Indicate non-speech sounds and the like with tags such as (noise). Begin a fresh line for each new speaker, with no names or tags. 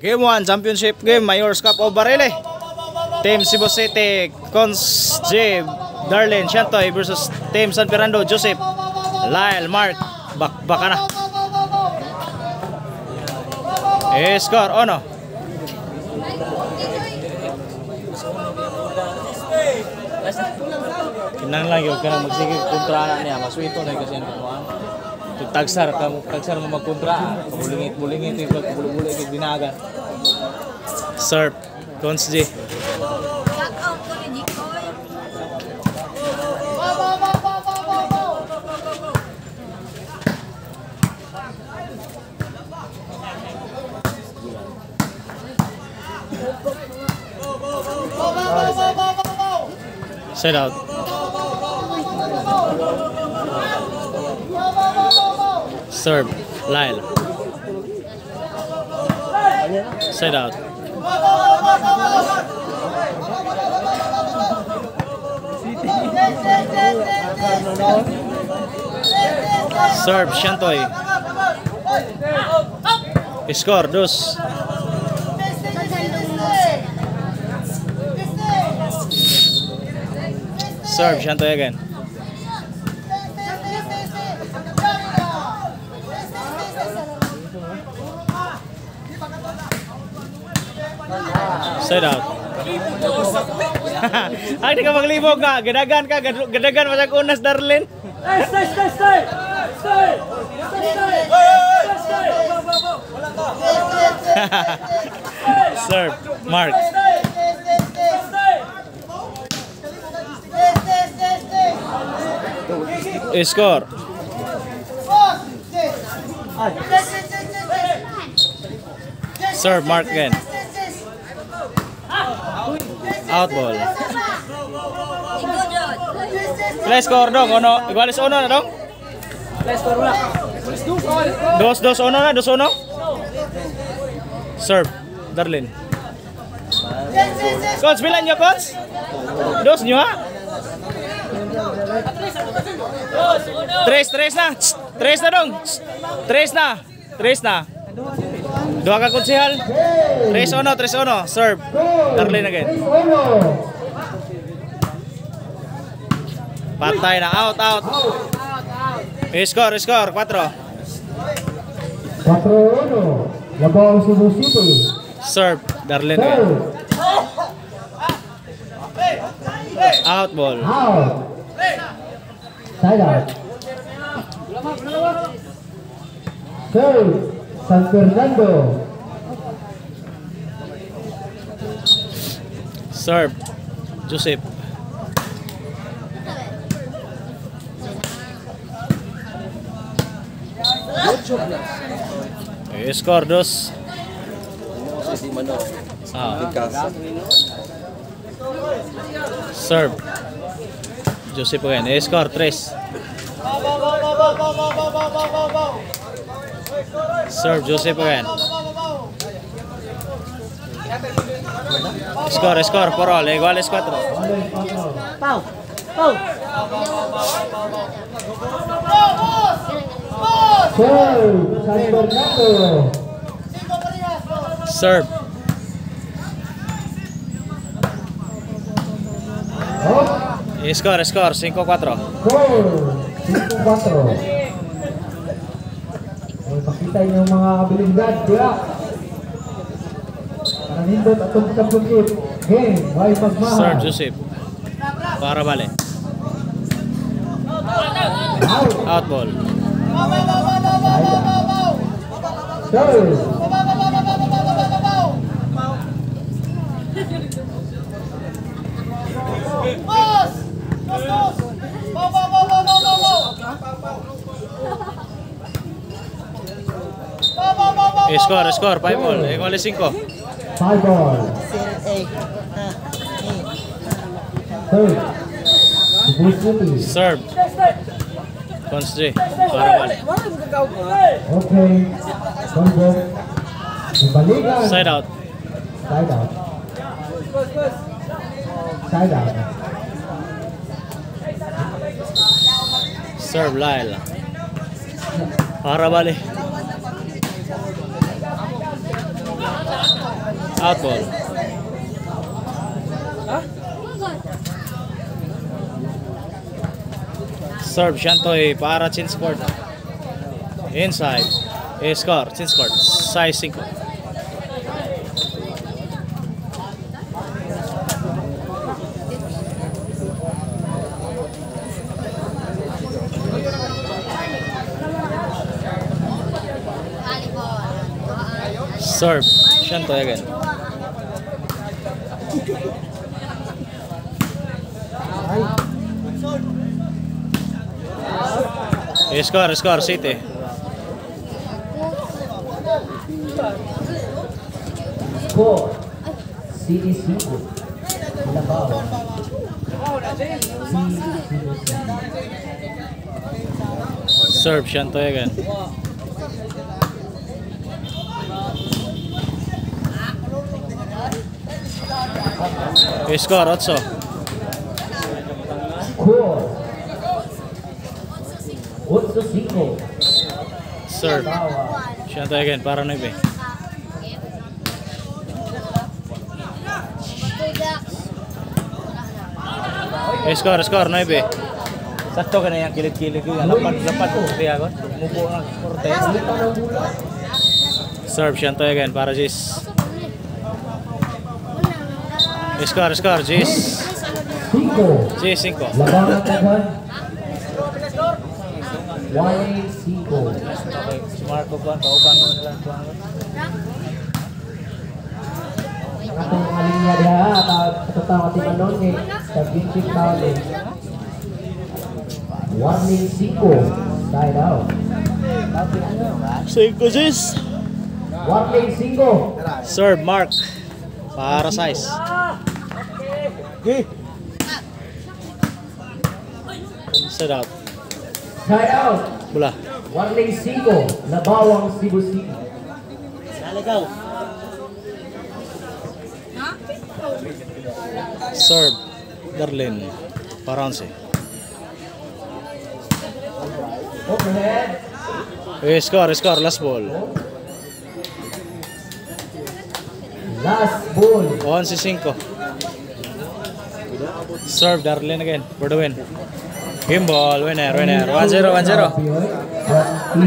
Game 1, Championship Game, Mayors Cup of Barele. Team Cebu City, Cons Darlene, Shantoy versus Team San Fernando, Joseph, Lyle, Mark, bak baka na. Eh, score, ono. Kinang lang yun, kanang magsige kontra na niya, maswito na kasi ang kanuan. Tagsar, kung tagsar mo magkontra, bulingit-bulingit, bulingit yung binaga. Serve, Cons J.
Shout out
Serve, Lyle. Side out. Serve, Shantoy. Score, dos. Serve, Shantoy again. Side out. Ay, di (laughs) ka maglibog nga. Gadagan ka. gad- Gadagan mo sa unas, Darlene.
Stay, stay, stay, stay! Stay! Stay, stay!
Serve. Mark. Score. Serve. Mark again. Out ball. Play score dong. Ono. Igualis uno na dong. Dos, dos uno na. Dos uno. Serve. Darlene. Coach, bilan nyo, Coach? Dos nyo, ha? Tres, tres na. Tres na dong. Tss, Tres na. Tres na. Dua ka uno, tres uno. Serve. Darlene again. Patay na. Out, out. Score, score. 4.
4-1. Labaw Cebu City.
Serve. Darlene again. Out ball.
Out. Side out. Serve. San Fernando.
Serve. Joseph. Eh, score dos. Ah. Serve. Joseph again. Eh, score tres. Serve Joseph again. Score, score, por all. Iguales 4.
Pau! Pau!
Serve.
Score, score, 5-4.
Score. 5-4. Ay, pakita niyo ang mga abilidad. Kaya. Para nindot atong championship. Game. May magmahal.
Serve Joseph. Para bale.
Out.
Out ball.
Serve.
Eh, score, score, 5 ball. Iguales 5.
Five ball. Serve. Cebu City.
Serve. Cons. Para bale.
Okay. Convo. Ibalikan.
Side out.
Side out. Side out.
Serve Lyle. Para bale. Out ball. Serve Shantoy para chin scored. Inside. Eh, score. Chin scored. Size 5.
Volleyball.
Serve. Shantoy again. Score. Score. City.
Score. City Cebu. Labaw.
Serve Shantoy again. Score. Otso.
Score. Otso Cinco.
Serve. Shantoy again. Para 9. Eh, score. Score. 9. Sakto ka na yung kilit-kilit yun. Lapad-lapad. Kaya ko. Mupo ng Cortez. Serve Shantoy again. Para Jis. Eh, score. Score. Jis.
Cinco.
Jis 5.
Wale Cinco.
Okay, si Marco Juan, kauban mo nila Juan.
Atong kalinya dia at katatawa ti Manon ni sa Vinci College. Warning Cinco. Side out.
Cinco Jis.
Warning Cinco.
Serve Mark. Para size. Set out.
Side out.
Bula.
Warning Cinco. Labawang Cebu City.
Serve. Darlene. Para 11.
Overhead.
Eh, score, score. Last ball.
Last ball.
11-5. Serve Darlene again for the win. Gimbal, winner, winner. 1-0, 1-0.